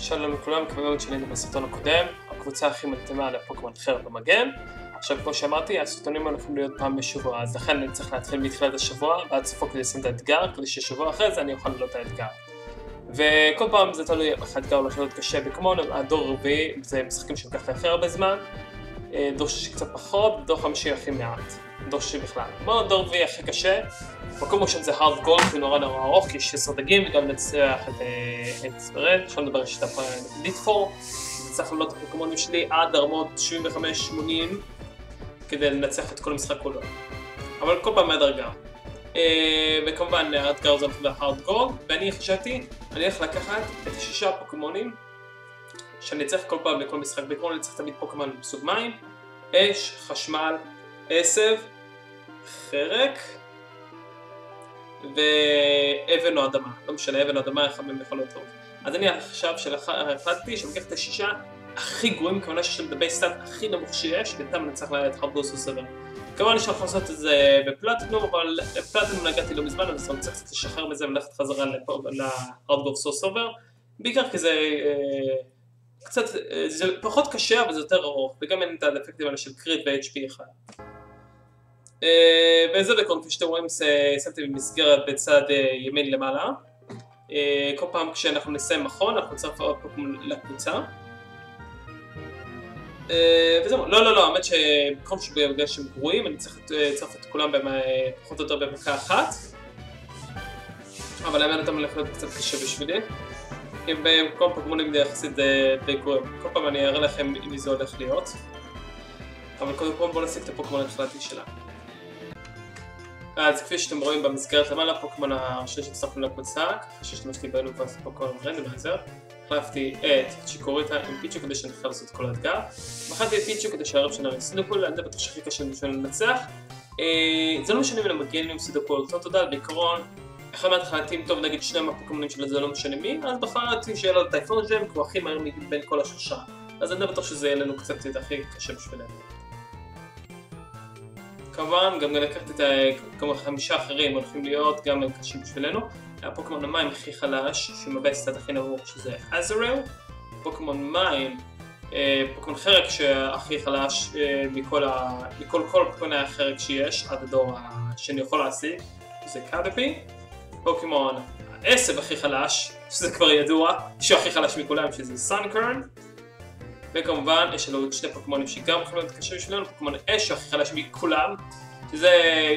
שלום לכולם, מקווה מאוד שהיינו בסרטון הקודם, הקבוצה הכי מתאימה לפוקמון חרב במגן. עכשיו כמו שאמרתי, הסרטונים האלה יכולים להיות פעם בשבוע, אז לכן אני צריך להתחיל מתחילת השבוע ועד סופו כדי לשים את האתגר, כדי ששבוע אחרי זה אני אוכל לראות את האתגר. וכל פעם זה תלוי איך האתגר הולך להיות קשה בכמון, הדור הרביעי זה משחקים שלוקח הכי הרבה זמן, אה, דור שישי קצת פחות, דור חמישי הכי מעט, דור שישי בכלל. בואו דור רביעי הכי קשה, מקום ראשון זה hard gold, זה נורא נורא ארוך, יש עשר דגים וגם נצח את רד, עכשיו נדבר על שיטה ליטפור, צריך לעלות את הפוקמונים שלי עד הרמות 75-80 כדי לנצח את כל המשחק כולו, אבל כל פעם מהדרגה. אה, וכמובן האתגר הזה הולך להארד גולד, ואני חשבתי, אני הולך לקחת את השישה פוקמונים שאני צריך כל פעם לכל משחק, בעקרון אני צריך תמיד פוקמון מסוג מים, אש, חשמל, עשב, חרק, ואבן או אדמה, לא משנה, אבן או אדמה, איך מהם יכול להיות טוב. אז אני עכשיו החלטתי שאני לוקח את השישה הכי גרועים, כמובן שיש לנו דבי סטאט הכי נמוך שיש, ואיתם נצטרך את חרדוס וסבר. כמובן שאנחנו לעשות את זה בפלטינום, אבל בפלטינום נגעתי לא מזמן, אז אני צריך קצת לשחרר מזה וללכת חזרה להארדגור סוס אובר, בעיקר כי זה אה, קצת, אה, זה פחות קשה אבל זה יותר ארוך, וגם אין את האפקטים האלה של קריט ו-HP אחד. אה, וזה בקום, כפי שאתם רואים שמתי במסגרת בצד אה, ימין למעלה. אה, כל פעם כשאנחנו נסיים מכון אנחנו נצטרף עוד פעם לקבוצה. וזהו, לא לא לא, האמת שבמקום שבגלל שהם גרועים אני צריך לצרף את כולם פחות או יותר במכה אחת. אבל האמת, אותם הולך להיות קצת קשה בשבילי. אם במקום פגמונים זה יחסית די גרועים. כל פעם אני אראה לכם עם מי זה הולך להיות. אבל קודם כל בואו נשיג את הפוקמון ההתחלתי שלנו. אז כפי שאתם רואים במסגרת למעלה, פוקמון הראשון שהצטרפנו לקבוצה, כפי שהשתמשתי באלו פוקמון רנדומייזר, החלפתי את צ'יקוריטה עם פיצ'ו כדי שאני אוכל לעשות את כל האתגר, בחרתי את פיצ'ו כדי שהערב שלנו יהיה סידופול, אני בטוח שהכי קשה בשביל לנצח. אה, זה לא משנה אני מגיע עם סידופול, אותו תודה, בעיקרון, אחד מהתחלתים טוב נגיד שני מהפוקמונים שלו זה לא משנה מי, אז בחרתי שיהיה לו טייפון ג'ם, כי הוא הכי מהר מבין כל השלושה. אז אני בטוח שזה יהיה לנו קצת הכי קשה בשבילנו. כמובן, גם לקחת את כמה חמישה אחרים הולכים להיות גם הם קשים בשבילנו. הפוקמון המים הכי חלש, שמ base stat הכי נמוך, שזה אזוריל. פוקמון מים, אה, פוקמון חרק שהכי חלש אה, מכל, ה... מכל כל פוקמוני החרק שיש, עד הדור שאני יכול להשיג, שזה קטרפי. פוקמון העשב הכי חלש, שזה כבר ידוע, שהוא הכי חלש מכולם, שזה סאנקרן. וכמובן יש לנו עוד שני פוקמונים שגם יכולים להיות קשים בשבילנו, פוקמון אש הכי חלש מכולם, שזה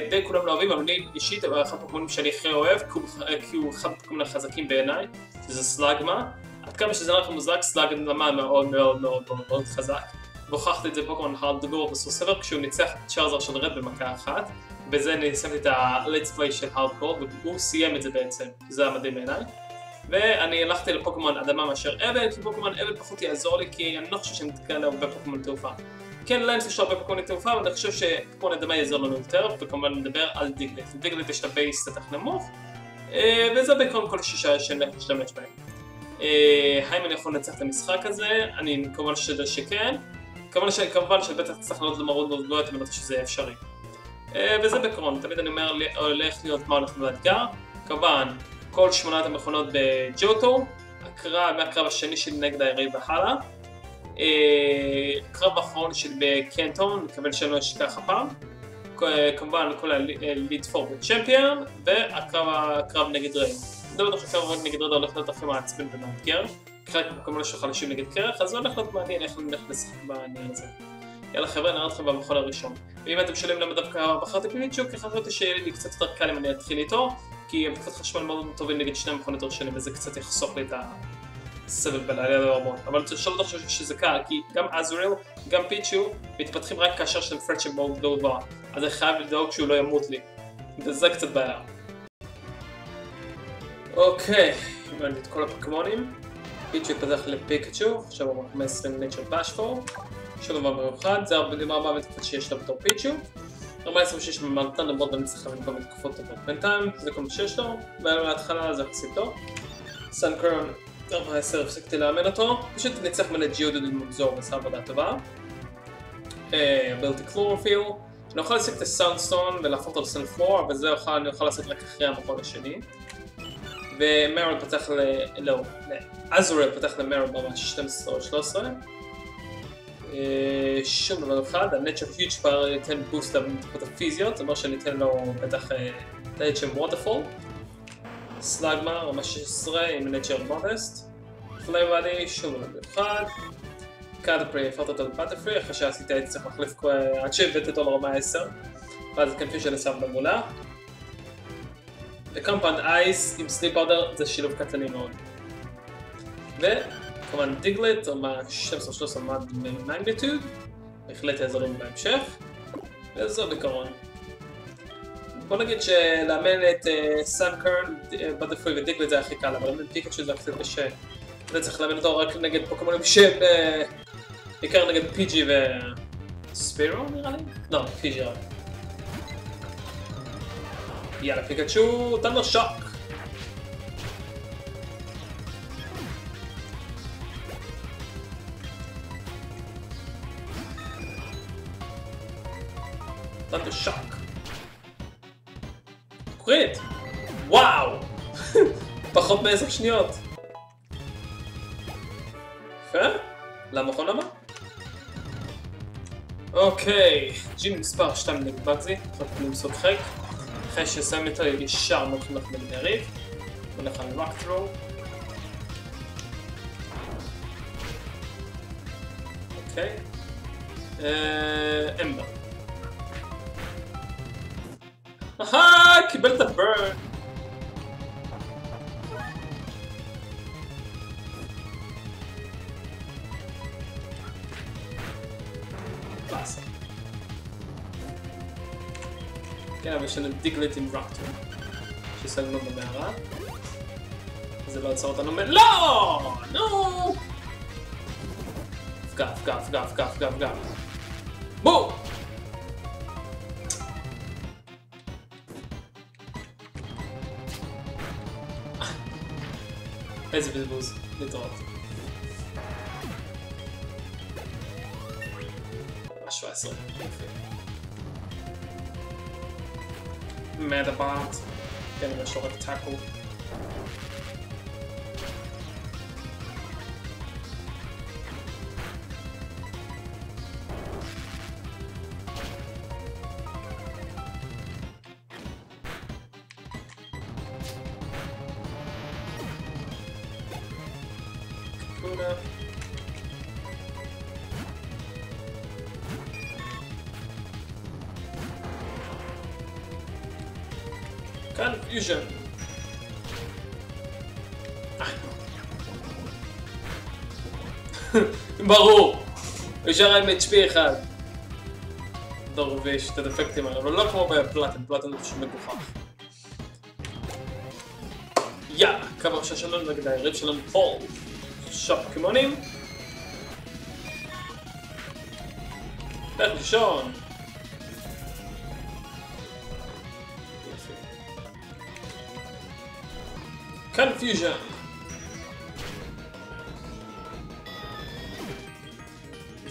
די כולם לא אוהבים, אבל אני אישית, אחד הפוקמונים שאני הכי אוהב, כי הוא אחד הפוקמונים החזקים בעיניי, שזה סלאגמה. עד כמה שזה נראה לך מוזק, סלאגמה מאוד מאוד מאוד מאוד מאוד חזק. והוכחתי את זה פוקמון הארדגור בסוף סבר כשהוא ניצח את צ'ארזר של רד במכה אחת. בזה שמתי את ה-let's play של הארדקור, והוא סיים את זה בעצם, זה היה מדהים בעיניי. ואני הלכתי לפוקמון אדמה מאשר אבן, כי פוקמון אבן פחות יעזור לי, כי אני לא חושב שאני מתקרב להרבה פוקמון תעופה. כן, להם יש הרבה פוקמון תעופה, אבל אני חושב שפוקמון אדמה יעזור לנו יותר, וכמובן נדבר על Diglett. Diglett יש את ה base קצת נמוך, אה, וזה בעיקרון כל השישה שאני הולך להשתמש בהם. אה, האם אני יכול לנצח את המשחק הזה? אני כמובן חושב שכן. כמובן שבטח צריך לעלות למרות גבוהות, אני בטוח שזה אפשרי. אה, וזה בעקרון, תמיד אני אומר הולך להיות מה הולך באתגר. כמובן, כל שמונת המכונות בג'וטו, הקרב, מהקרב השני שלי נגד היריב והלאה. הקרב האחרון שלי בקנטון, מקווה שאני לא אשכח הפעם. כמובן כל הליד פור בצ'מפיון, והקרב נגד ריי. אני לא בטוח שהקרב נגד ריי הולך להיות הכי מעצבן ומאתגר. חלק כמובן יש חלשים נגד קרח, אז זה הולך להיות מעניין איך נלך לשחק בעניין הזה. יאללה חבר'ה, נראה אתכם במכון הראשון. ואם אתם שואלים למה דווקא בחרתי פימיצ'ו, כי חשבתי שיהיה לי קצת יותר קל אם אני אתחיל איתו, כי קצת חשמל מאוד טובים נגד שני מכונות ראשונים, וזה קצת יחסוך לי את הסבב בלילה להרמון. אבל שלא תחשוב שזה קל, כי גם אזריל, גם פיצ'ו, מתפתחים רק כאשר שאתם פרצ'ים מאוד לא גבוהה. אז אני חייב לדאוג שהוא לא ימות לי. וזה קצת בעיה. אוקיי, הבנתי את כל הפקמונים. פיצ'ו יתפתח לפיקצ'ו, עכשיו הוא 15 נייצ'ר באשפור. שום דבר מיוחד, זה הרבה מוות שיש לה בתור פיצ'ו. 14 שיש במרתן למרות אני צריך להבין כל מיני תקופות טובות. בינתיים זה כל מה שיש לו, בהתחלה זה יחסית טוב. סנקרון 14 הפסקתי לאמן אותו, פשוט נצטרך מלא ג'יודד ומגזור ועשה עבודה טובה. בלטי קלורופיל, אני אוכל להשיג את הסאונדסטון ולהפוך אותו לסנפלור, אבל זה אני אוכל לעשות רק אחרי המכון השני. ומרל פתח ל... לא, אזורל פתח למרל ממש 12 או 13. שום דבר אחד, הנצ'ר פיוץ' כבר ייתן בוסט למתקות הפיזיות, זה אומר שאני אתן לו בטח נצ'ר ווטרפול. סלאגמה, רמה 16 עם נצ'ר מודסט. פלייבאדי, שום דבר מיוחד. קאדפרי, הפרת אותו לפאטפרי, אחרי שעשית הייתי צריך להחליף עד שהבאת אותו לרמה 10. ואז קנפיושן שם במולה. ו Compound Eyes עם sleep powder זה שילוב קטלני מאוד. וכמובן Diglett, רמה 12-13 magnitude, בהחלט יעזור לנו בהמשך, וזהו בעיקרון. בוא נגיד שלאמן את Sunkern, Butterfree ו Diglett זה הכי קל, אבל לאמן Pikachu זה הכי קשה. אתה צריך לאמן אותו רק נגד פוקמונים שהם בעיקר נגד Pidgey ו Spearow נראה לי? לא, פיג'י רק. יאללה פיקצ'ו, תן לו שוק! לו שוק! קריט! וואו! פחות מעשר שניות. יפה? למכון הבא? אוקיי, ג'ים מספר 2 נגד בגזי, חלקנו למסוק חק. אחרי שסיים איתו ישר נותנים לך יריב. הולך על רק ת'רו. אוקיי. אמבר. אהה, קיבל את הברן. קלאסה. כן, אבל יש לנו דיגלט עם רקטור. ששגנו במערה. זה לא עצר אותנו מ... לא! נו! פגע, פגע, פגע, פגע, פגע, פגע. איזה בזבוז, להתראות. משהו עשרה, יפה. מדבארט, כן, יש לו רק טאקו. Kuna. נשאר עם HP אחד. דורביש, את הדפקטים האלה, אבל לא כמו בפלטן, פלטן זה פשוט מגוחך. יאללה, כמה עכשיו שלנו נגד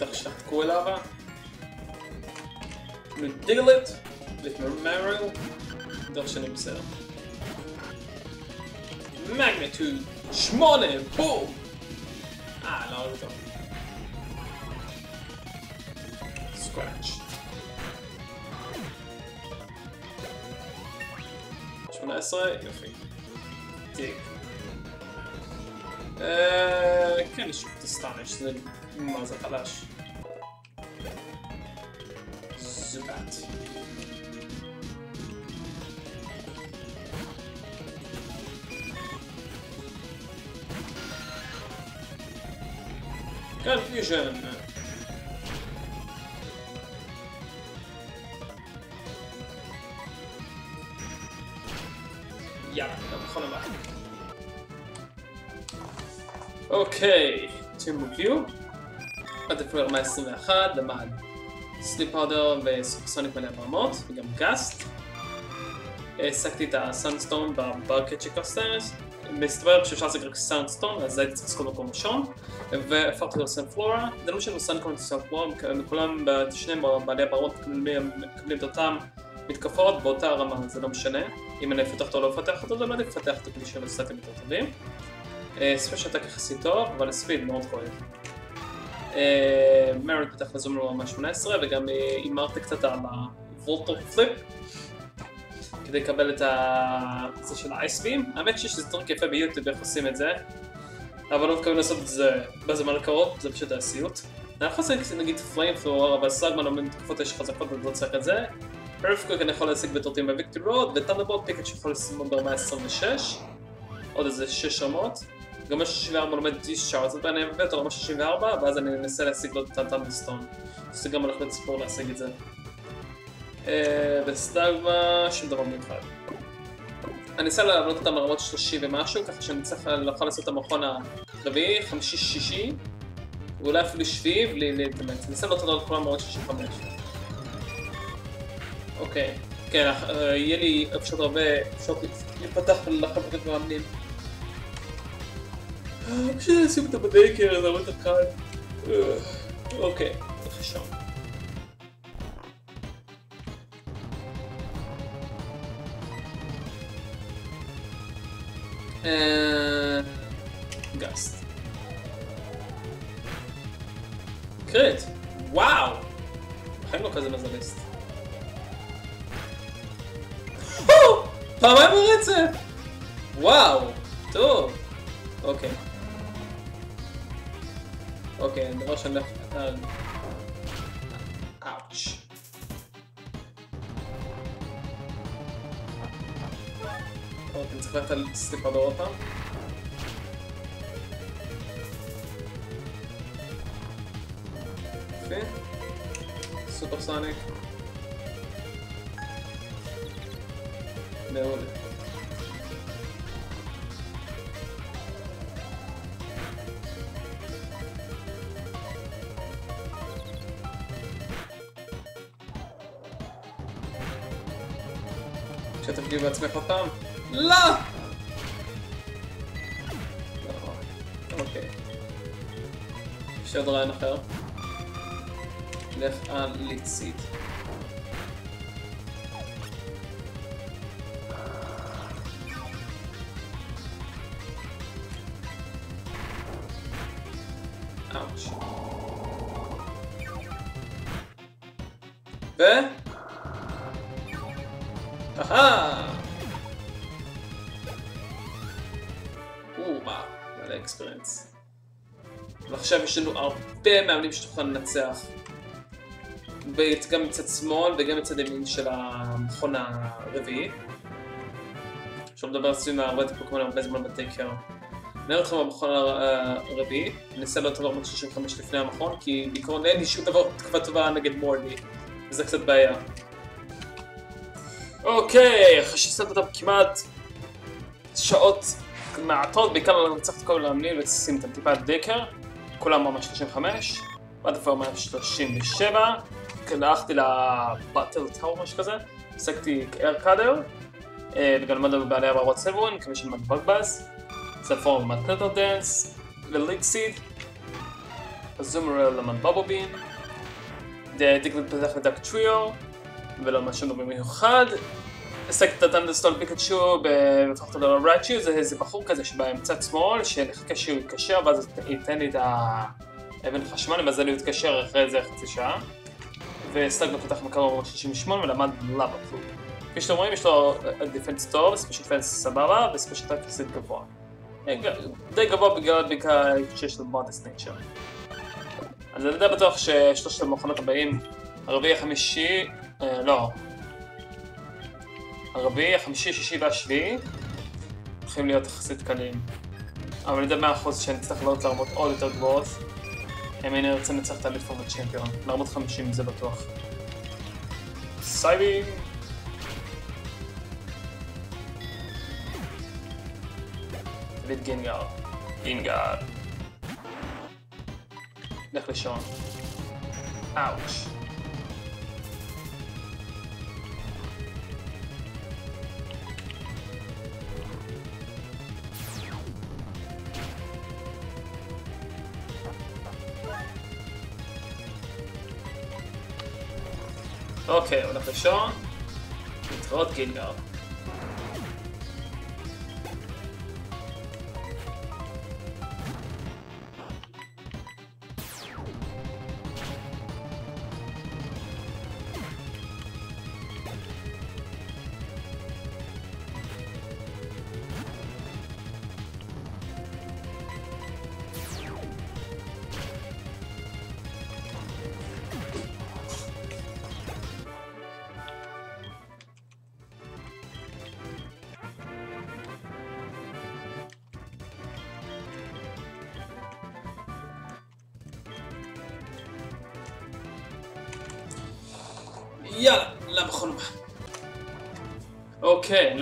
היריב שלנו פול. שופ פוקימונים. לך לישון. יופי. קונפיוז'ן. בטח שתקו אליו. דיגלט. מריו. בטח שאני בסדר. מגניטוד. שמונה! בום! אה, לא עוד טוב. סקראץ'. שמונה עשרה, יופי. טיק. כן, יש את הסטאנש, זה מה זה חלש. זובט. Confusion. יאללה, למכון הבא. אוקיי, טימבו קיו. הדפלר 121, למד סליפ פאודר וסופרסוניק מלא ברמות, וגם גאסט. העסקתי את הסאנסטון בבקט של קוסטרס. מסתבר שאפשר לעשות רק סאונדסטון, אז הייתי צריך לזכות במקום ראשון, והפכתי לו סנפלורה, זה לא משנה סאונדקון וסנפלורה, כולם, שניהם בעלי הברמות מקבלים את אותם מתקפות באותה רמה, זה לא משנה. אם אני אפתח אותו או לא אפתח אותו, זה לא לפתח אותו כדי שיהיו לו סטטים יותר טובים. special attack יחסית טוב, אבל ה speed מאוד כואב. Marill פתח ל Azumarill ממש 18 וגם הימרתי קצת על ה Voltorb Flip כדי לקבל את זה של ה ice beam. האמת שיש איזה טריק יפה ביוטיוב איך עושים את זה, אבל לא מתכוון לעשות את זה בזמן הקרוב, זה פשוט היה סיוט. אני יכול לעשות נגיד פליים פלואר, אבל סאגמן אומר תקופות יש חזקות ואני לא צריך את זה. פרפקוויק אני יכול להשיג בתורתים בוויקטור רוד, וטנדרבולט פיקט שיכול לשים ברמה 26, עוד איזה 6 רמות. גם 64 לומד דיסצ'ארד, אז אני אביא אותו רמה 64, ואז אני אנסה להשיג לו את הטנדרסטון. זה גם הולך להיות סיפור להשיג את זה. בסטגמה, שום דבר מיוחד. אני אנסה להעלות אותם לרמות 30 ומשהו, ככה שאני צריך לאכול לעשות את המכון הרביעי, חמישי, שישי, ואולי אפילו שביעי, בלי להתאמץ. אני אנסה לעלות אותו לכולם לרמות 65. אוקיי, כן, יהיה לי אפשרות הרבה, אפשרות להיפתח ולחברות מאמנים. פשוט לשים אותה בדייקר, זה הרבה יותר קל. אוקיי, נלך שם. גסט. קריט, וואו! בחיים לא כזה מזליסט. פעמיים ברצף! וואו, טוב. אוקיי. אוקיי, דבר שאני הולך... אאוץ'. אוקיי, אני צריך ללכת על סליפה עוד פעם? לא! אוקיי. יש עוד רעיון אחר. לך על ליציד. מאמנים שתוכל לנצח. גם מצד שמאל וגם מצד ימין של המכון הרביעי. עכשיו מדבר סביב הרבה פוקמון הרבה זמן בטייקר. אני אראה אתכם במכון הרביעי, אני אנסה לעלות אותו 465 לפני המכון, כי בעיקרון אין לי שום דבר תקווה טובה נגד מורדי, וזה קצת בעיה. אוקיי, אחרי ששמת אותם כמעט שעות מעטות, בעיקר צריך את כל המאמנים ולשים את טיפה דקר, כולם ממש 35, עד כבר 137, הלכתי לבטל טאור משהו כזה, עסקתי כארקאדר, וגם למדנו בבעלי הברות סבון, מקווה שלמד בגבאז, פורם למד פלטר דנס, לליג סיד, הזומרל למד בובו בין, דיקלט פתח לדק טריו, ולא משהו במיוחד. השגתי את ה thunder stone Pikachu והפכתי אותו ל Raichu, זה איזה בחור כזה שבאמצע שמאל, שנחכה שהוא יתקשר ואז ייתן לי את האבן חשמל, למזל הוא יתקשר אחרי איזה חצי שעה. ו Slugma פתח Magcargo 68 ולמד lava plume. כפי שאתם רואים יש לו defense טוב, special defense סבבה ו special יחסית גבוה. די גבוה בגלל בעיקר שיש לו modest nature. אז אני די בטוח ששלושת המכונות הבאים, הרביעי החמישי, לא, הרביעי, החמישי, השישי והשביעי הולכים להיות יחסית קלים. אבל אני אחוז שאני צריך לעלות לרמות עוד יותר גבוהות אם אני ארצה לנצח את האליפות ב champion, לרמות 50 זה בטוח. סייבים! דוד Gengar. Gengar. לך לישון. אאוץ'. אוקיי, הולך ראשון. להתראות גינגר.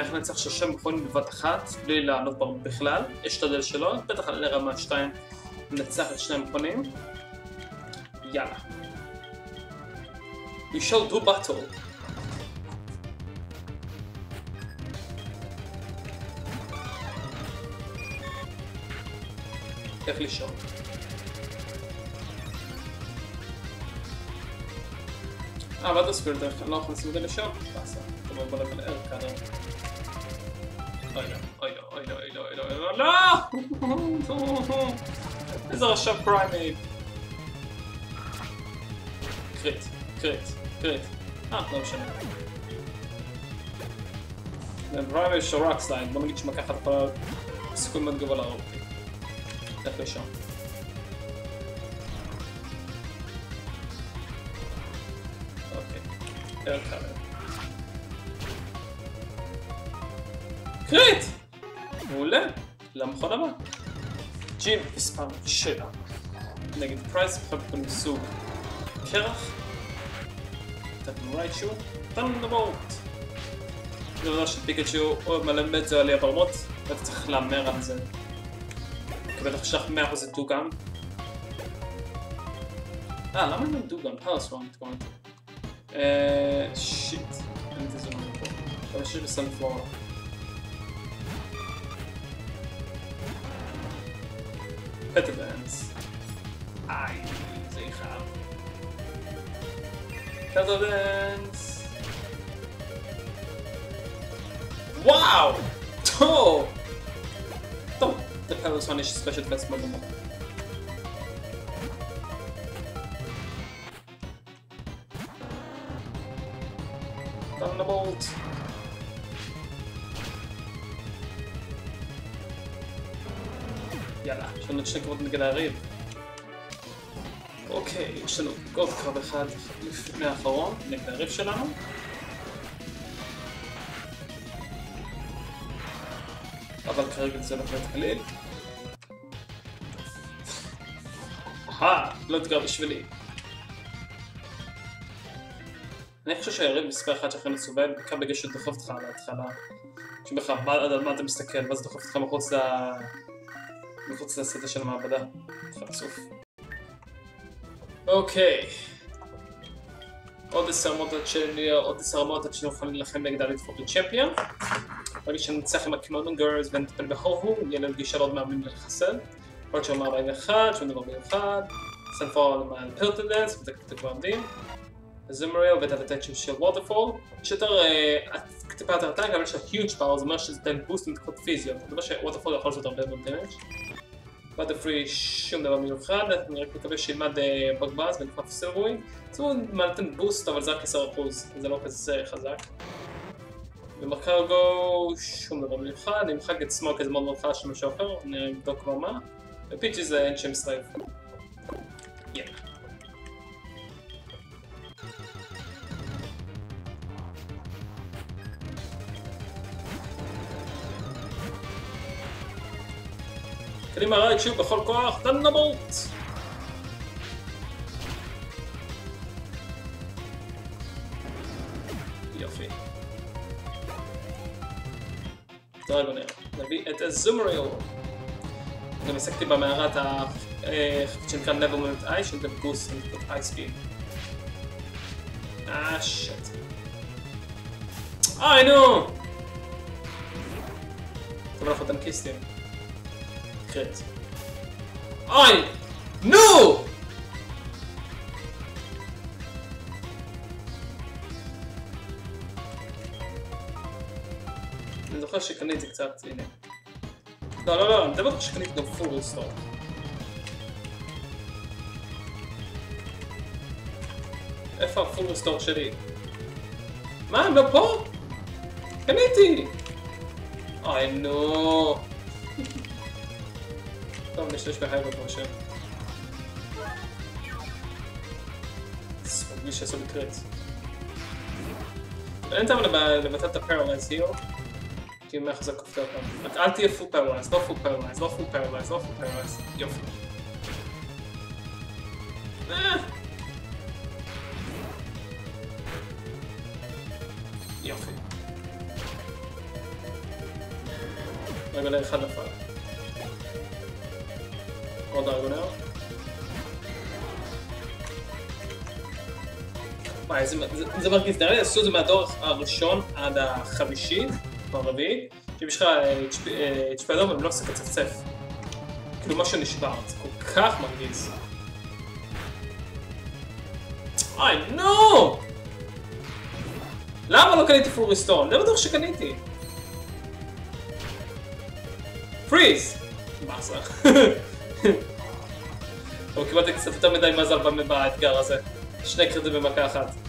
אוקיי, נלך לנצח שישה מכונים בבת אחת, בלי לעלות בר בכלל. אשתדל שלא, בטח על רמה 2 ננצח את שני המכונים. יאללה. We shall do battle. איך לישון? אה, דרך כלל? לא יכול לשים את זה לשם? באסה. אתה אומר בוא נבלער כאן. אוי לא, אוי לא, אוי לא, אוי לא, אוי לא, אוי לא, לא! איזה רשע Primeape. crit, crit, crit. אה, לא משנה. זה Primeape של rock slide, בוא נגיד שמקחת פה סיכוי מאוד גבוה להרוג אותי. לך לשם. 50 מספר 7 נגד פרייס, פרפטון מסוג קרח. תנורייצ'ו, תנדבורט זה דבר שפיקצ'ו או מלמד זה עלי הברמות ואתה צריך להמר על זה. מקבל עכשיו 100% דו-גם אה, למה אין דוגם? פרסוואר אה, פרס וואן, התכוונתי. אה, שיט, אין לי את זה זמן פה אבל שיש בסנפלורה פטבנס. וואו! טוב! טוב, לפרסון יש ספיישל פסט מאוד נמוך. Thunderbolt. יאללה, יש לנו שני קרבות נגד היריב. אוקיי, יש לנו עוד קרב אחד לפני האחרון, נגד היריב שלנו. אבל כרגע זה לא קרב קליל. אהה, לא אתגר בשבילי. אני חושב שהיריב מספר אחד שלכם מסובב, בעיקר בגלל שדוחף אותך על ההתחלה. שבכלל, על מה אתה מסתכל, ואז דוחף אותך מחוץ ל... מחוץ לסטה של המעבדה. חצוף. אוקיי. עוד עשר מוטות שלי, עוד עשר מוטות שאני יכול להילחם נגד הליטפורט צ'מפיון. ברגע שננצח עם הקנונגרס ונטפל בהוהו, יהיה לנו גישה לעוד מאמנים לחסל. עוד שם 41, שום דבר מיוחד. סנפור על פרטנדנס, וזה כבר עומדים. זומריאל ואת הטנצ'ן של ווטרפול, יותר טיפה יותר טנק, אבל יש לו huge power, זה אומר שזה תן בוסט עם תקופות פיזיות, זה אומר שווטרפול יכול לעשות הרבה מאוד דמג'. באטרפרי שום דבר מיוחד, אני רק מקווה שילמד Bug Buzz ונקרא סירוי. זה נותן boost אבל זה רק 10% זה לא כזה חזק. במגקרגו שום דבר מיוחד, אני מחק את Smog איזה מאוד מאוד חלש למשהו אחר, אני אבדוק כבר מה. ופיצ'י זה HM slave. יאללה. קדימה רייצ'ו בכל כוח, תנבוט! יופי. דרגונר, נביא את הזומריו. גם עסקתי במערת ה... שנקרא Nevermint Eye, של דבגוס עם אייספיד. אה, שיט. אוי, נו! טוב, אנחנו טנקיסטים. Crit. אוי! נו! זוכר שקניתי קצת, הנה. לא, לא, לא, אני מדבר על שקניתי גם full restore. איפה ה full restore שלי? מה, הם לא פה? קניתי! אוי נו. בהייבר כמו שם. בלי שעשו לי קריט. אין טעם לבטל את הפרלייז היו. כי הוא מהחזק כפתור פעם. אל תהיה פול פרלייז, לא פול פרלייז, לא פול פרלייז, לא פול פרלייז. יופי. אה. יופי. רגע אחד נפל. נראה לי עשו את זה מהדור הראשון עד החמישי, או הרביעי, שאם יש לך HP אדום הם לא עושה קצפצף. כאילו משהו נשבר, זה כל כך מרגיז. אוי, נו! למה לא קניתי פול ריסטון? לא בטוח שקניתי. פריז! באסה. טוב, קיבלתי קצת יותר מדי מזל באתגר הזה. שני קרדיטים במכה אחת.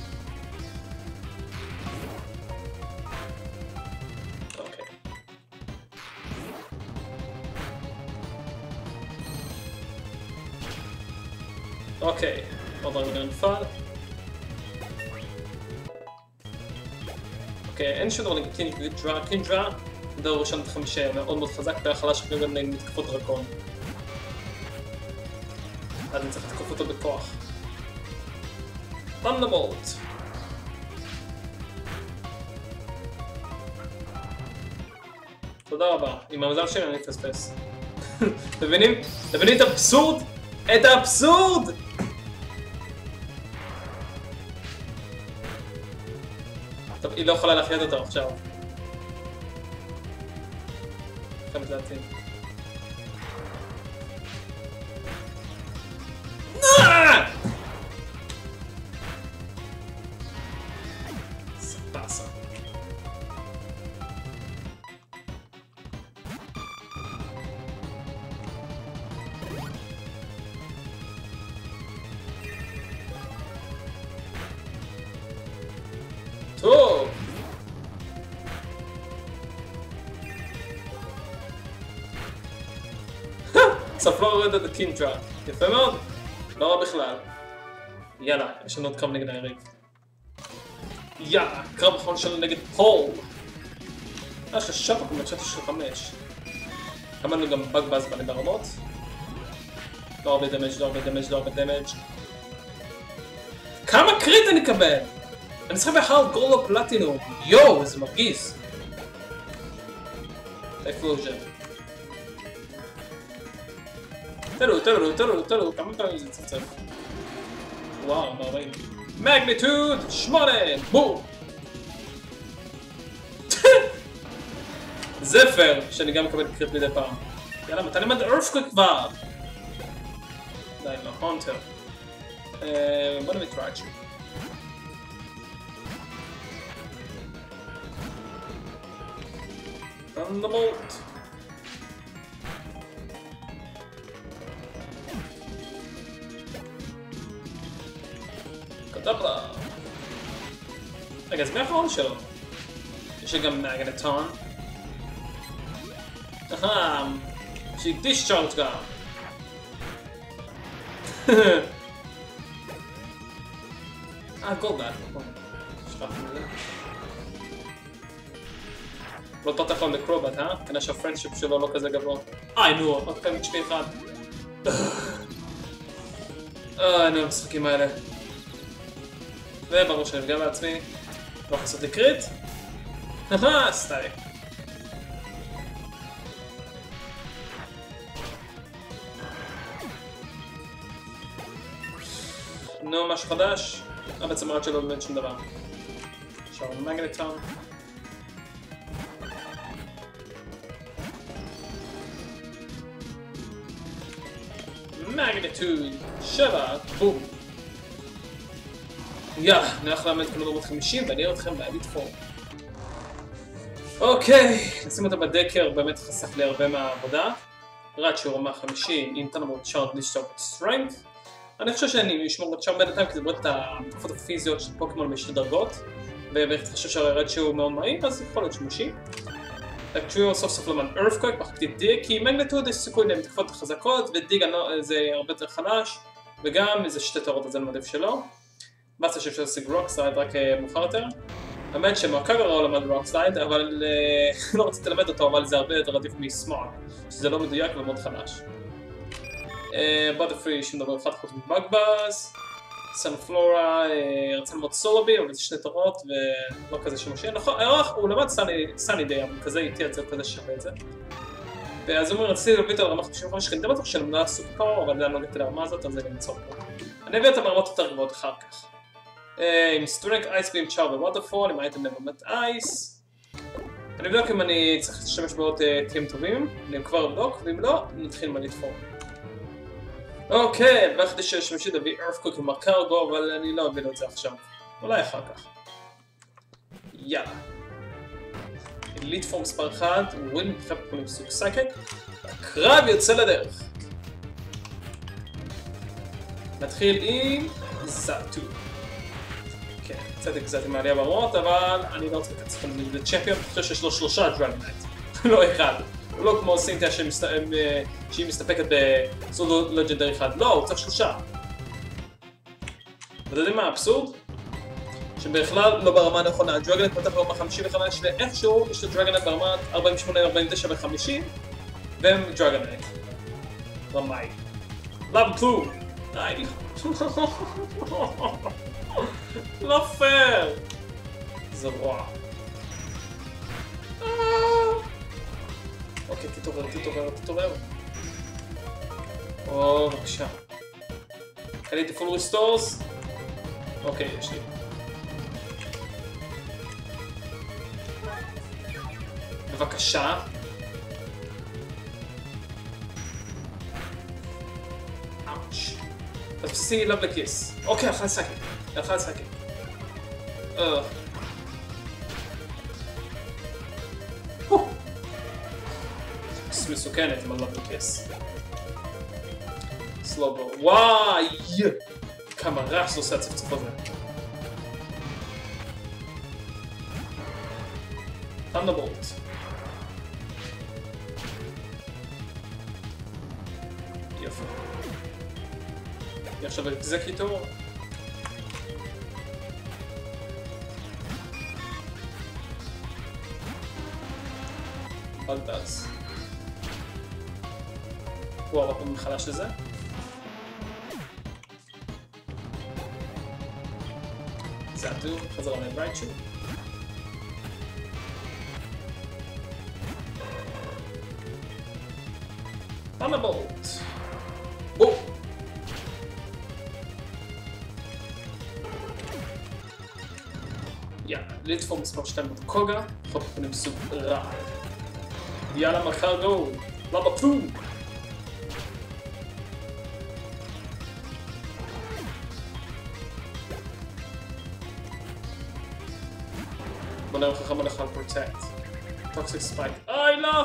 נגד קינדרה, קינדרה, דור ראשון חמישה מאוד מאוד חזק, והחלש אחרי גם נגד מתקפות דרקון. אז אני צריך לתקוף אותו בכוח. Thunderbolt. תודה רבה. עם המזל שלי אני אפספס. מבינים? מבינים את האבסורד? את האבסורד! היא לא יכולה להחיות אותו עכשיו. להתאים. passa. ספלו יורד עד הקינטרה. יפה מאוד. לא רע בכלל. יאללה, יש לנו עוד קרב נגד היריב. יאללה, קרב אחרון שלנו נגד פול. יש לך שפק ומצ'אטה של חמש. קבלנו גם באג באז בני ברמות. לא הרבה דמג', לא הרבה דמג', לא הרבה דמג'. כמה קריט אני אקבל? אני צריך בהארד גולו פלטינום. יואו, איזה מרגיז. אפלוז'ן. תן לו, תן לו, תן לו, תן לו, כמה פעמים זה צפצף? וואו, 40. מגניטוד שמונה! בום! זפר, שאני גם מקבל קריפ מדי פעם. יאללה, מתי נלמד ארפקוויק כבר? די, לא, הונטר. בוא נביא טראצ'י. Thunderbolt. קדברה. רגע, זה מי האחרון שלו? יש לי גם מגנטון. אהה, יש לי דישצ'ארג' גם. אה, גולדאט, נכון. שכחנו את זה. לא התפתח לו לקרובט, אה? כנראה שה friendship שלו לא כזה גבוה. איי, נו, עוד פעם HP אחד. אה, נו, המשחקים האלה. וברור שאני נפגע בעצמי. לא יכול לעשות לי crit? אהה, סטאי. נו, משהו חדש? אה, בעצם רק שלא באמת שום דבר. עכשיו, מגנטון. מגנטוד, שבע, בום. יאללה, נלך לאמן את כל 450 ואני אראה אתכם באליט פור. אוקיי, נשים אותה בדקר באמת חסך לי הרבה מהעבודה. רק שהוא רמה 50, אם תנו צ'ארט ליסטור סטרנגט. אני חושב שאני אשמור את שם בינתיים כי זה באמת התקופות הפיזיות של פוקימון בשתי דרגות. ובאמת חושב שהרד שהוא מאוד מהיר, אז יכול להיות שימושי. הקטריו סוף סוף למד ארפקויק, מחקתי דיג, כי מגנטוד יש סיכוי להם תקופות חזקות, ודיג זה הרבה יותר חלש, וגם איזה שתי תורות אז זה למדף שלו. באסה שאפשר להשיג רוקסייד רק אה, מאוחר יותר. האמת שמרקגר לא למד רוקסייד, אבל אה, לא רציתי ללמד אותו, אבל זה הרבה יותר עדיף מסמארט, שזה לא מדויק ומאוד חלש. בוטפרי שום דבר אחד חוץ מבאגבאז. סנפלורה רצה ללמוד סולובי, אבל זה שני תורות ולא כזה שימושי. נכון, הוא למד סאני די, אבל כזה איטי את הוא כזה שווה את זה. ואז הוא אומר, רציתי להביא אותו לרמה 55, כי אני די בטוח שלמדה סופר, אבל אני לא הגעתי לרמה הזאת, אז אני אמצוא פה. אני אביא אותה ברמות יותר גבוהות אחר כך. עם סטרנק אייס בים צ'אר וווטרפול, עם אייטם לבמת אייס. אני אבדוק אם אני צריך להשתמש בעוד טים טובים, אני כבר אבדוק, ואם לא, נתחיל מה לתפור. אוקיי, היחידי שיש משהו להביא ארפקוק עם הקרגו, אבל אני לא אביא לו את זה עכשיו. אולי אחר כך. יאללה. אליט פור מספר 1, ווין מבחינת פולים סוג סייקק. הקרב יוצא לדרך. נתחיל עם זאטו. קצת הגזעתי מעלייה ברמות, אבל אני לא רוצה לקצת לצ'מפיון, אני חושב שיש לו שלושה דרגנייט, לא אחד. הוא לא כמו סינטיה אה, שהיא מסתפקת בסודו לג'נדרי אחד, לא, הוא צריך שלושה. ואתם יודעים מה האבסורד? שבכלל לא ברמה הנכונה, דרגנט פתח ברמה 55 ואיכשהו יש לו דרגנט ברמה 48, 49 ו-50 והם דרגנט. רמאי. למה כלום? די. לא פייר! זה רוע. אוקיי, תתעורר, תתעורר, תתעורר. או, בבקשה. קניתי full restores? אוקיי, יש לי. בבקשה. אאוץ'. תעשי לב לכיס. אוקיי, הלכה לשחק. הלכה לשחק. אה. מסוכנת עם הלפוקס. סלובו. וואי! כמה רעש זה עושה הצפצוף הזה. תנדבולט. יפה. עכשיו אקזקיטור. בלדז. הוא הרבה פעמים חלש לזה. זאטו, חזרה לברייצ'ו. פאנבולט. בום! יאללה, לתפור מספר 2 בקוגה, חוק פנים סוג רע. יאללה מחר גו, למה פום! נראה חכם על פרוטקט. Toxic Spikes. אוי לא!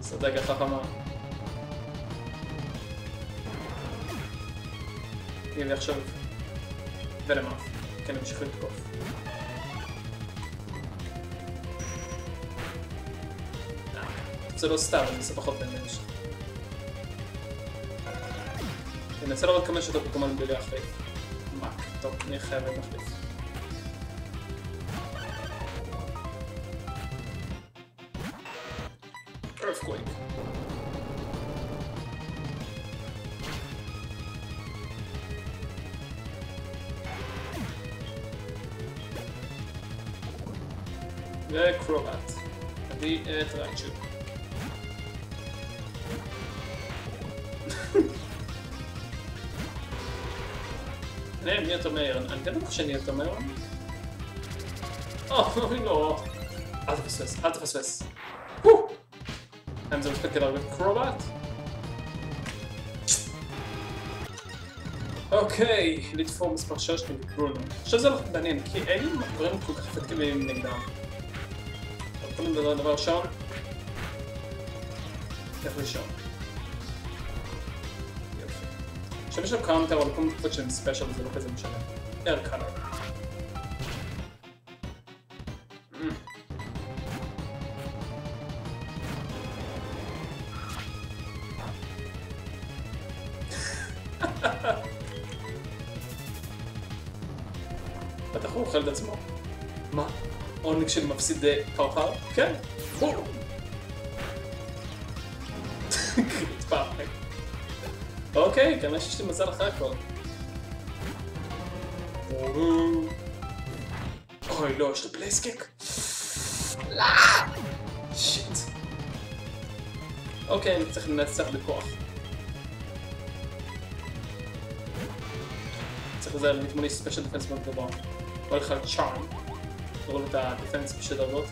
סדגה חכמה. הנה עכשיו ונומות'. כן, נמשיך לתקוף. זה לא סתם, אני אעשה פחות damage. אני אנסה לראות כמה שיותר פוקמון בלי להחליף. מאק, טוב, אני חייב להחליף. earthquake. וקרובט. נביא את רייצ'ו. מי יותר מהר? אני די בטוח שאני יותר מהר. אוי לא. אל תפספס, אל תפספס. האם זה מספיק כדי קרובט? אוקיי, Elite Four מספר 6 נגד ברונו. עכשיו זה לא מעניין, כי אין דברים כל כך אפקטיביים נגדם. יכולים לדבר דבר ראשון? איך לישון. יש לו counter על כל מיני תקופות שהם special וזה לא כזה משנה. אר קאנר. בטח הוא אוכל את עצמו. מה? עונג של מפסיד אה, פרפר? כן. כנראה שיש לי מזל אחרי הכל. אוי לא, יש לו Blaze Kick? לא! Shit. אוקיי, אני צריך לנצח בכוח. צריך לזה להתמודד special defense מאוד גבוה. או לך Charm. לראות את ה defense בשתי דרגות.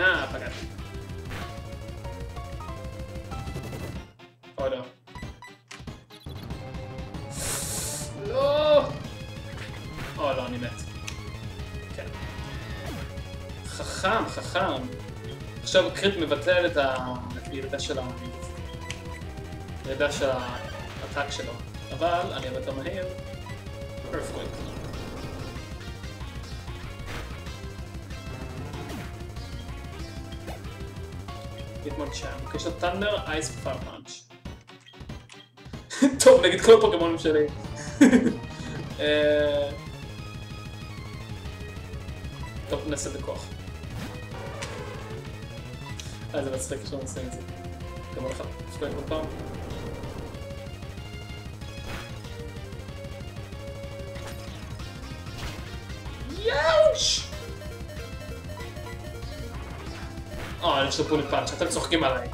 אה, פגעתי. אוי לא. לא! אוי לא, אני מת. כן. חכם, חכם. עכשיו קריט מבטל את הירידה של ה... הירידה של הטאק שלו. אבל אני אבטל מהר. פרפקט. יש לו טנדר, אייס ופאר פאנץ'. טוב, נגד כל הפוקימונים שלי. אה, טוב, נעשה בכוח. אה, זה מצחיק שלא עושים את זה. גם לך, שתיים עוד פעם. יאוש! אה, יש לו פוני פאנץ', אתם צוחקים עליי.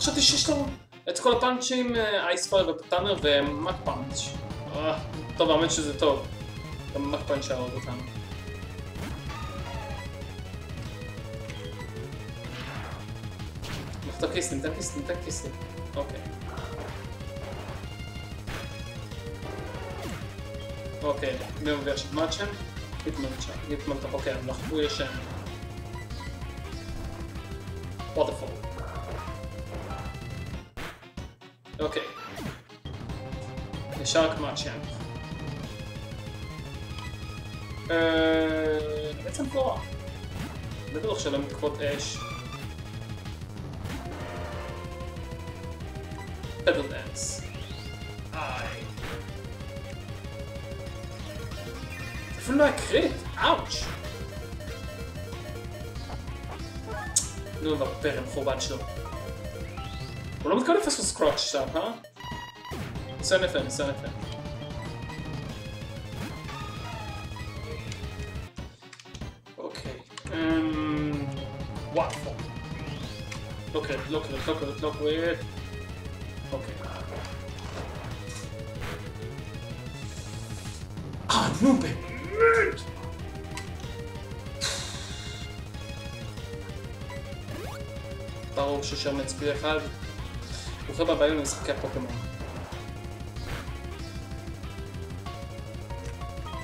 חשבתי שיש לו את כל הפאנצ'ים, אייספייר ופטאנר ומאק פאנץ'. אה, טוב, האמת שזה טוב. גם מאק פאנץ' יהרוג אותנו. תן קיסטים, תן קיסטים, תן קיסטים. אוקיי. אוקיי, מי מביא עכשיו מאצ'ם? התמלטה, התמלטה, אוקיי, הוא נשאר כמו הצ'אמפ. בעצם קורה. בטוח שלא מתקפות אש. פדל דאנס. איי. אפילו לא היה קריט, אאוץ'. נו, בפרם חורבן שלו. הוא לא מתכוון לפספוס סקרוץ' שם, אה? ניסיון יפה, ניסיון יפה. אוקיי. וואטפור. לא קריט, לא קריט, לא קריט, לא קריט. אוקיי. אה, נו באמת! ברור ששם מצביע אחד. ברוכים הבאים למשחקי הפוקימון.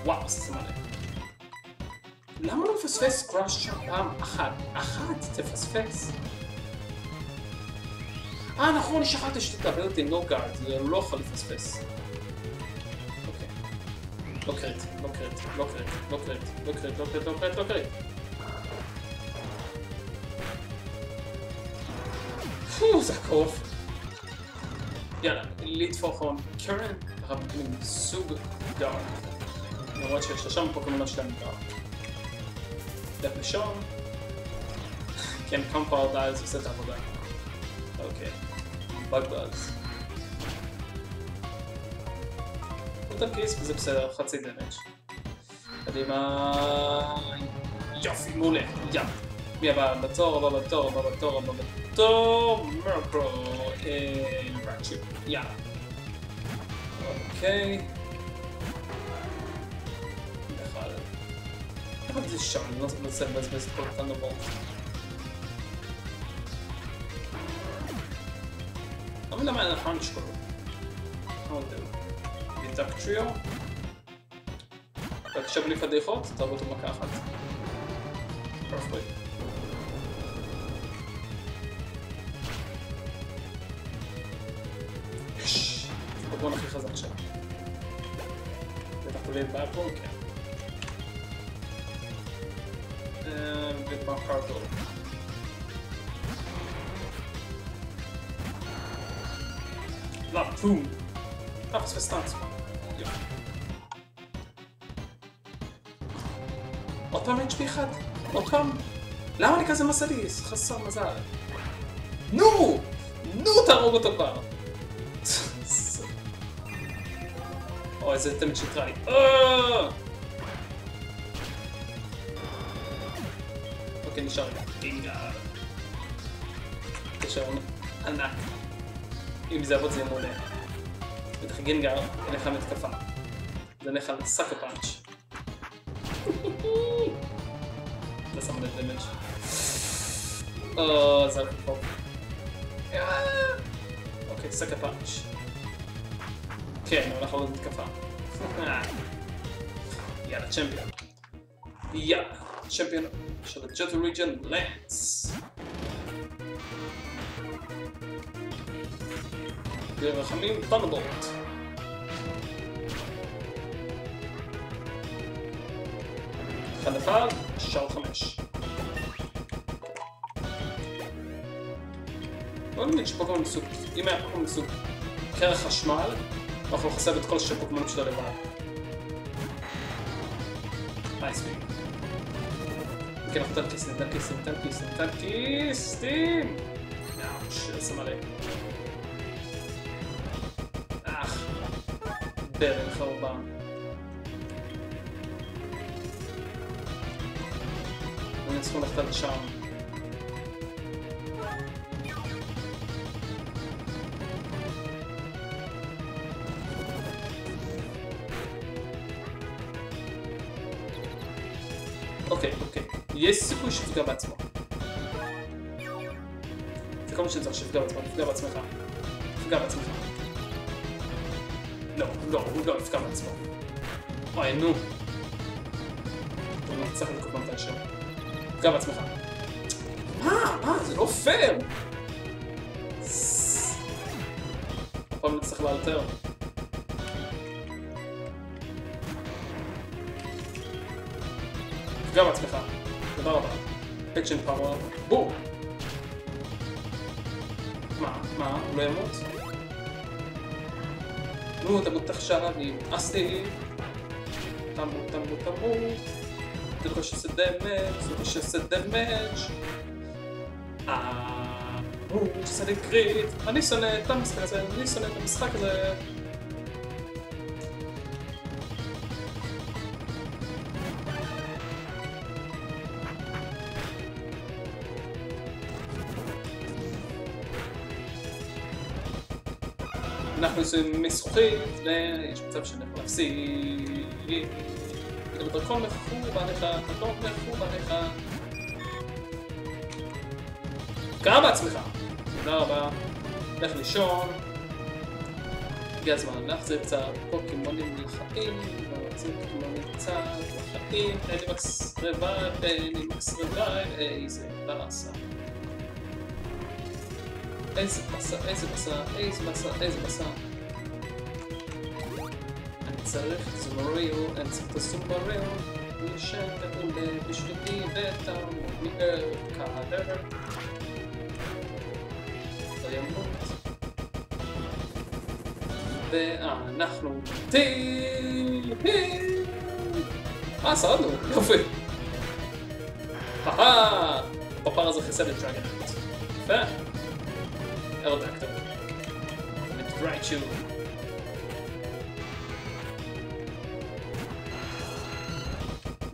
וואו, זה מלא. למה לא מפספס Cross Chop פעם אחת? אחת תפספס. אה נכון, אני שכחתי שתקבל אותי No Guard, הוא לא יכול לפספס. אוקיי. לא crit, לא crit, לא crit, לא crit, לא crit, לא crit, לא crit, לא crit. פו, זה הקרוב. יאללה, Elite Four אחרון. קרן, רבים סוג דארק. למרות שיש שם פוקימון שלהם דארק. דף לשון. כן, קומפארד דייז עושה את העבודה. אוקיי. בגבאז. הוא תרקיס וזה בסדר, חצי דמג'. קדימה... יופי, מעולה, יא. מי הבא בתור, הבא בתור, הבא בתור, הבא בתור, מרקרו, רצ'יפ, יאללה. אוקיי. איך זה שם? אני לא רוצה לבזבז את כל הטנדרבולט. אבל למה אין לך נשקול? עוד דאק טריו. בבקשה בלי פדיחות, תראו אותו מכה אחת. יש! הפוקמון הכי חזק שם. בטח כולל באפו, כן. חסר מזל. נו! נו, תהרוג אותו כבר! או, איזה תמיד שטראי. אה! אוקיי, נשאר רגע. גינגה. קשר ענק. אם זה יעבוד זה יהיה מעולה. בטח גינגר, אין לך מתקפה. זה נלך על סאקה פאנץ'. אתה שם לב דמג'. או, זה הולך פה. אוקיי, סאקה פאנץ'. כן, הולך לעבוד מתקפה. יאללה, צ'מפיון. יאללה, צ'מפיון של הג'וטו ריג'ן לנס. ברחמים תונבולט. אחד אחד, שישה או חמש. בוא נגיד שפוקמון מסוג, אם היה פוקמון מסוג קרח חשמל, אנחנו נחסב את כל שתי פוקמונים שלו לבד. נייס בי. כן, אנחנו טנקיסטים, טנקיסטים, טנקיסטים, טנקיסטים! יאוש, איזה מלא. אך, ברן חרובה. אני צריך ללכת עד שם. אוקיי, אוקיי. יש סיכוי שתפגע בעצמו. זה כל מה שצריך שתפגע בעצמו, תפגע בעצמך. תפגע בעצמך. לא, לא, הוא לא יפגע בעצמו. אוי, נו. הוא נצטרך לקרוא מתישהו. תפגע בעצמך. מה? מה? זה לא פייר! הפעם נצטרך לאלתר. תפגע בעצמך. תודה רבה. Ancient Power. בום! מה? מה? לא ימות? נו, תמות עכשיו, נמאסתי. תמות, תמות, תמות. זה לא שעושה דמג', זה לא שעושה דמג'. אה... הוא עושה לי קריט. אני שונא את המשחק הזה, אני שונא את המשחק הזה. עושים מזכוכית, ויש מצב שאנחנו נפסיד. כאילו דרקון מחובר עליך, דרקון מחובר עליך. קרא בעצמך! תודה רבה. לך לישון. הגיע הזמן להחזיר קצת פוקימונים לחיים, להחזיר פוקימונים קצת לחיים, אני Max Revive, אני Max Revive, איזה באסה. איזה באסה, איזה באסה, איזה באסה, איזה באסה. אני צריך זומריו, אני צריך את הזומריו, הוא יושב ועולה בשבילי ותעמוד מארד קאדר. לא ימות. ואנחנו טיל! אה, שרדנו, יופי. אהה! הפפר הזה חיסל את דרגנט. יפה. ארדקטור. מטרייצ'ו.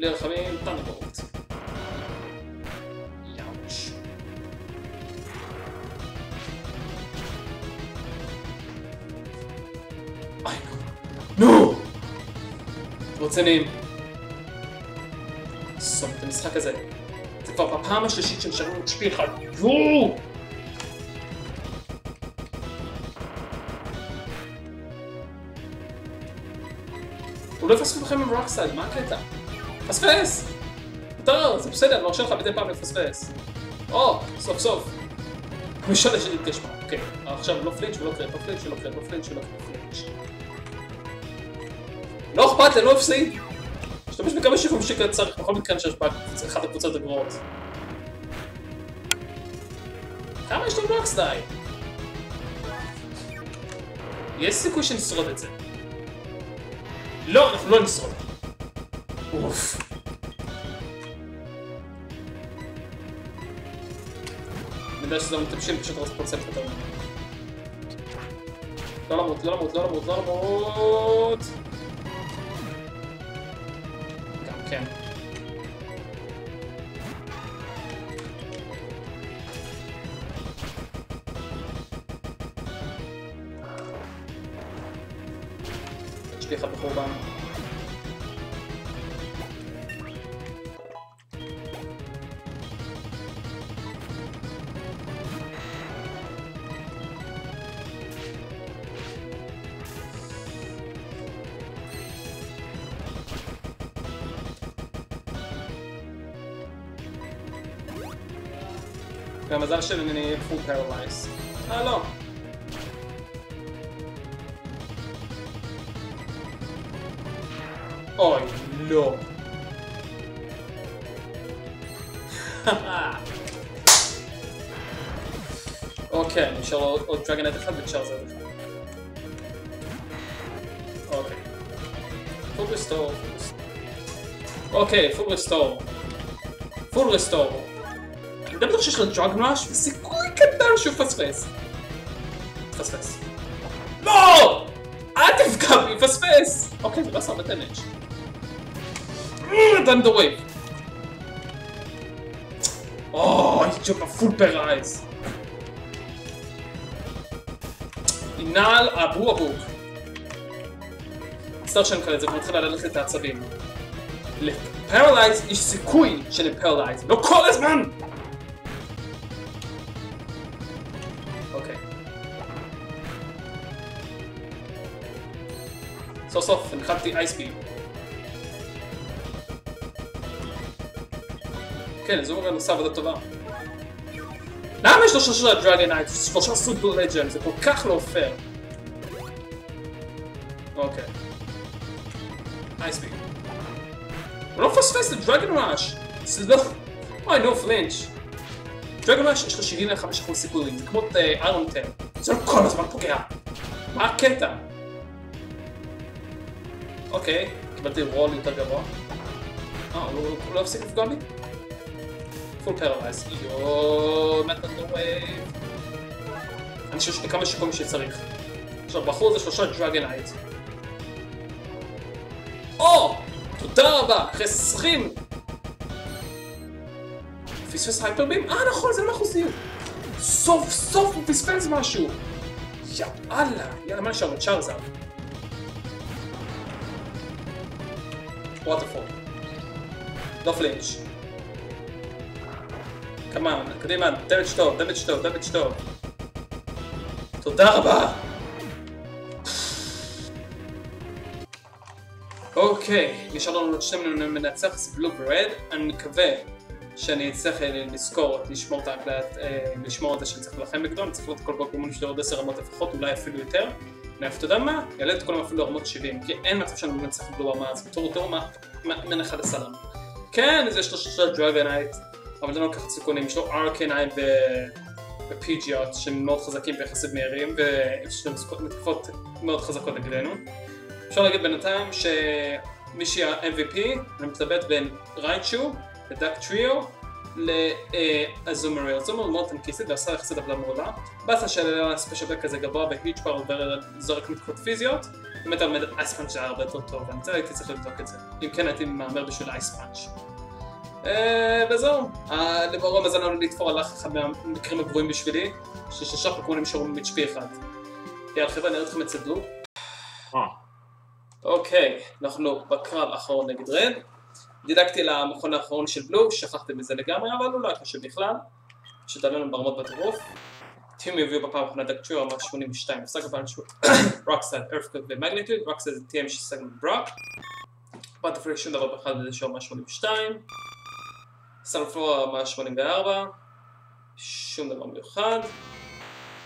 בלי רחמים, טנבולט. יאוש. אוי, נו! רצונים. סוף את המשחק הזה. זה כבר בפעם השלישית שנשארנו את שפי אחד. יואו! הוא לא יפספס לכם עם Rock Slide, מה הקטע? פספס! מותר, זה בסדר, אני מרשה לך מדי פעם לפספס. או, סוף סוף. המשנה שלי התגשמה, אוקיי. עכשיו לא flinch ולא קרב, לא flinch ולא קרב, לא flinch ולא flinch. לא אכפת לי, לא הפסיד. משתמש בכמה שיקום שצריך, בכל מקרה שיש באחת הקבוצות הגרועות. כמה יש לנו Rock Slide? יש סיכוי שנשרוד את זה. לא, אנחנו לא נשרוד. אוף. אני יודע שזה המתבשים פשוט רוצה לפטר ממנו. לא למות, לא למות, לא למות, לא למות. והמזל שלי אני אהיה full paralyze. אה לא. אוי, לא. אוקיי, נשאר עוד דרגנט אחד וצ'ארזר אחד. אוקיי. Full Restore. אוקיי, Full Restore. פול רסטור. שיש לו ראש וסיכוי קטן שהוא פספס. פספס. לא! אל תפגע בי, פספס! אוקיי, זה לא עשה הרבה דמג'. דן דה וייב. אוי, ג'ובה פול פרייז. ינעל אבו אבו. מצטער שאני מקלל את זה, כבר מתחיל ללכת את העצבים. ל paralyze יש סיכוי שאני paralyze, לא כל הזמן! סוף סוף הנחתתי Ice Beam. כן, זומרן עושה עבודה טובה. למה יש לו שלושה דרגונייט? שלושה pseudo legend? זה כל כך לא פייר. אוקיי. Ice Beam. הוא לא מפספס את Dragon Rush! זה לא... אוי, נו flinch. Dragon Rush יש לו 75% סיכויים, זה כמו Iron Tail. זה לא כל הזמן פוגע. מה הקטע? אוקיי, קיבלתי רול יותר גבוה. אה, הוא לא הפסיק לפגוע בי? full paralyze. יואו, Thunder Wave. אני חושב שיש לי כמה שיקומים שצריך. עכשיו, בחור זה שלושה דרגונייט. או! תודה רבה, אחרי 20! פספס Hyper Beam? אה נכון, זה לא אחוזיות. סוף סוף הוא פספס משהו! יאללה, יאללה, מה נשאר? צ'ארזר. Waterfall. לא flinch. כמובן, קדימה, דמג' טוב, דמג' טוב, דמג' טוב. תודה רבה! אוקיי, נשאר לנו עוד שני מנצח, זה בלו ברד, אני מקווה שאני אצטרך לזכור, לשמור את ההקלט, לשמור את זה שאני צריך להילחם בגדול, אני צריך לראות כל פוקימון שלי עוד עשר רמות לפחות, אולי אפילו יותר. ואתה יודע מה? יעלה את כולם אפילו לרמות 70, כי אין מצב שאני מנצח בלו רמה, אז בתור אותו מן אחד לנו. כן, אז יש לו שלושה דרגונייט, אבל זה לא לקחת סיכונים, יש לו ארקנייט ופיג'יות שהם מאוד חזקים ויחסית מהירים, ויש להם מתקפות מאוד חזקות נגדנו. אפשר להגיד בינתיים שמי שהיא ה-MVP, אני מתלבט בין רייצ'ו לדאק טריו לאזומריאל. זומר מאוד טנקיסטית ועשה יחסית עבודה מעולה. באסה של ספיישל בק כזה גבוה בהיץ' פאר וזורק מתקפות פיזיות. באמת על אייספאנץ' היה הרבה יותר טוב, אני הייתי צריך לבדוק את זה. אם כן הייתי מהמר בשביל אייספאנץ'. וזהו, לברור המזל לנו לתפור על אחד מהמקרים הגבוהים בשבילי, ששלושה פוקמונים נשארו מ-HP אחד. יאללה חבר'ה, נראה אתכם אצל בלו. אוקיי, אנחנו בקרב האחרון נגד רד. דידקתי למכון האחרון של בלו, שכחתי מזה לגמרי, אבל הוא לא היה קשה בכלל. פשוט עלינו ברמות בטירוף. טים הביאו בפעם האחרונה דקטור רמת 82, הפסק בפעם רוקסד, ארפקוד ומגניטוד, רוקסד זה TM ששגנו ברוק. בטרפליק שום דבר בכלל וזה שהוא 182. סלפלורה 184. שום דבר מיוחד.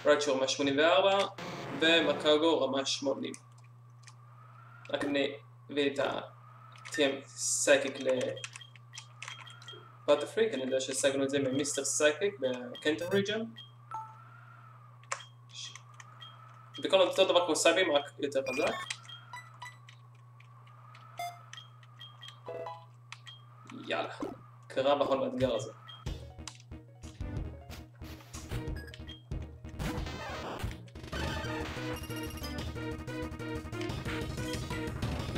רייצ'ור 184. ומקאגו רמה 80. רק אני אביא את ה-TM סייקיק ל Butterfree, אני יודע שהשגנו את זה מ Mr. Psychic בקנטו region. בכל אותו דבר כמו Psybeam, רק יותר חזק. יאללה, carry on באתגר הזה.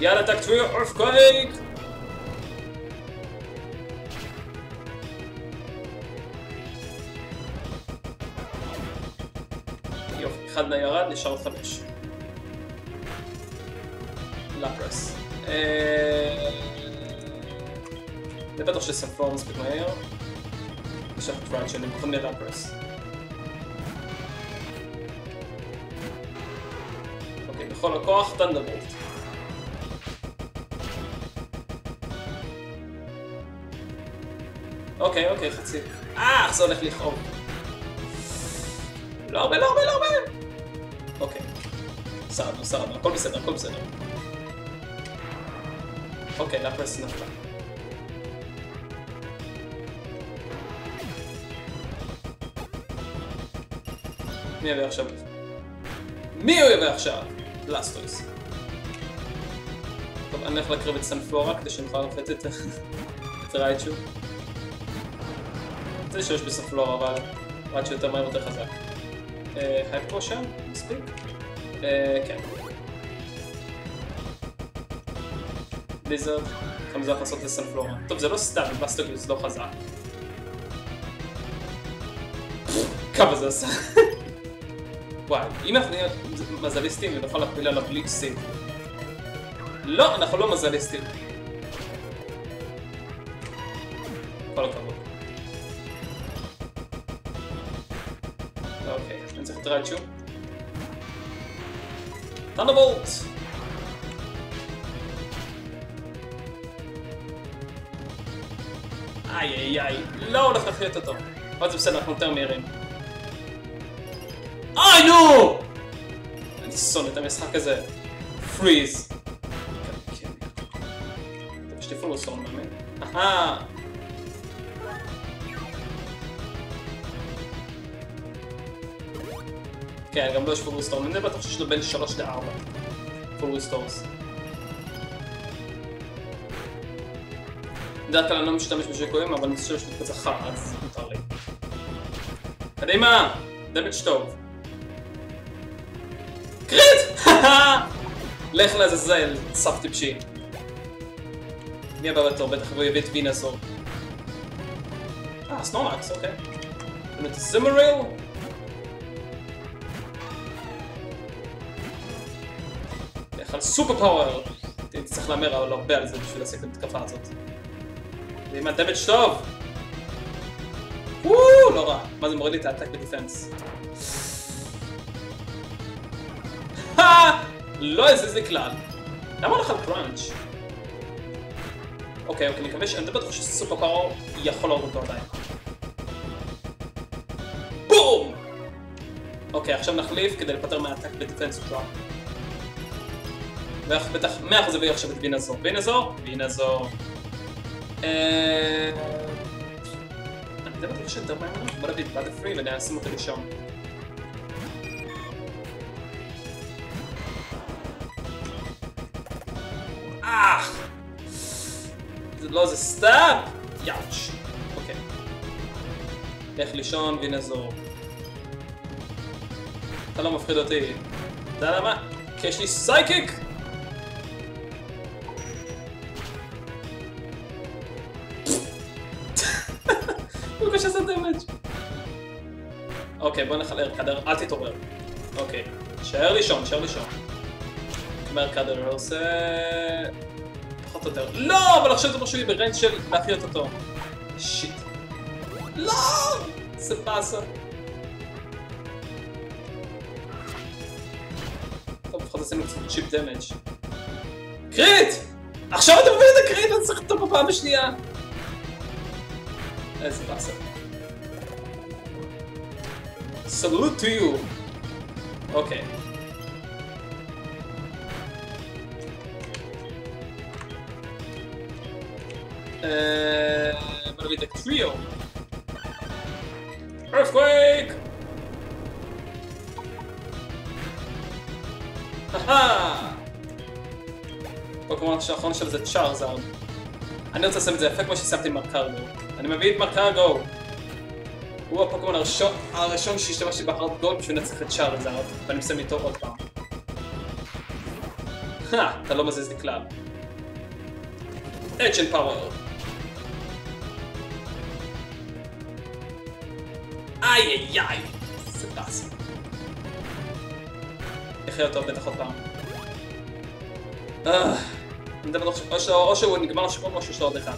יאללה, תקצועי אורפקווייק! יופי, אחד ירד, נשאר חמש. לפרס. אה, זה בטח שספור מספיק מהר. יש לך טראנט בכל מיני לפרס. אוקיי, בכל הכוח, אוקיי, אוקיי, חצי. אה, איך זה הולך לכאוב. לא הרבה, לא הרבה, לא הרבה. אוקיי. שרדנו, שרדנו, הכל בסדר, הכל בסדר. אוקיי, לפרס נפלה. מי יביא עכשיו? מי הוא יביא עכשיו? לסטויס. טוב, אני הולך להקריב את סנפלורה כדי שנוכל לתת את רייצ'ו. זה שיש בסנפלורה, אבל רייצ'ו יותר מהר יותר חזק. הייפ פושן? מספיק? אה, כן. ליזרד, כמה זה לעשות לסנפלורה. טוב, זה לא סתם, בסטוקיוס לא חזק. כמה זה עשה? וואי, אם אנחנו נהיה מזליסטים ונוכל להפיל עליו בלי סין. לא, אנחנו לא מזליסטים. טנדבולט! איי איי איי, לא הולך להחיות אותו. אבל זה בסדר, אנחנו יותר מהירים. אוי נו! אני שונא את המשחק הזה. פריז. יש לי פול סון מאמן. אהה. כן, גם לא יש פול ריסטורם, אני בטוח שיש לו בין 3 ל-4 פול ריסטורס. בדרך כלל אני לא משתמש בשיקויים, אבל אני חושב שאני כזה חם, אז מותר לי. קדימה! דמג' טוב. קריט! לך לעזאזל, סף טיפשי. מי הבא בתור? בטח הוא יביא את וינסור. אה, סנורמקס, אוקיי. יש סופר פאוור. תצטרך להמר אבל הרבה על זה בשביל להשיג את המתקפה הזאת. ועם הדמג' טוב! וואו, לא רע. מה זה מוריד לי את האטק בדיפנס? לא הזיז לי כלל. למה הולך על קראנץ'? אוקיי, אוקיי, נקווה ש... אני בטוח שסופר פארו יכול להוריד אותו עדיין. בום! אוקיי, עכשיו נחליף כדי לפטר מהאטק בדיפנס דראפ. בטח 100% יביא עכשיו את וינזור. וינזור? וינזור. אה... אני די בטוח שיותר מהר ממנו. בוא נביא את פרי ונשים אותו ראשון. אה! זה לא זה סטאפ! יאוץ'. אוקיי. לך לישון. אתה לא מפחיד אותי. אתה יודע למה? כי יש לי סייקיק! אוקיי, בוא נחלר קדר, אל תתעורר. אוקיי, שער לישון, שער לישון. אומר קאדר עושה... פחות או יותר. לא! אבל עכשיו זה משהו לי ב range של להחיות אותו. שיט. לא! זה באסה. טוב, לפחות עשינו קצת chip damage. Crit! עכשיו אתה מבין את ה crit, אני צריך אותו בפעם השנייה. איזה באסה. Salute to you. אוקיי. אה... בוא נביא את הקריו. Earthquake! אהה! פוקמון האחרון שלו זה צ'ארזארד. אני רוצה לשים את זה יפה כמו ששמתי מרקרגו. אני מביא את מרקרגו! הוא הפוקמון הראשון, הראשון שהשתמשתי בהארד גולד בשביל לנצח את צ'ארזארד, ואני מסיים איתו עוד פעם. הא, אתה לא מזיז לי כלל. אג'ן פאוור. איי איי איי! זה באסה. יחיה אותו בטח עוד פעם. אה, אני או ש- או שהוא נגמר השבוע או שיש לו עוד אחד.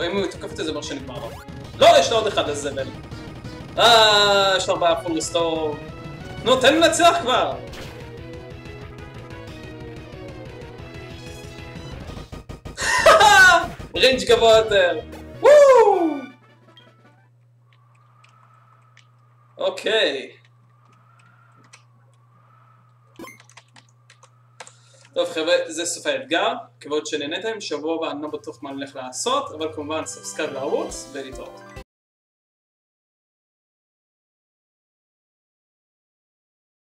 אם הוא תוקף את זה, זה אומר שנגמר לו. לא, יש לו עוד אחד לזבל. אה, יש לו ארבעה Full Restore. נו, תן לי לנצח כבר! Range גבוה יותר. וואו! אוקיי. טוב חבר'ה, זה סוף האתגר. מקווה שנהנתם, שבוע הבא אני לא בטוח מה אני הולך לעשות, אבל כמובן subscribe לערוץ ולהתראות.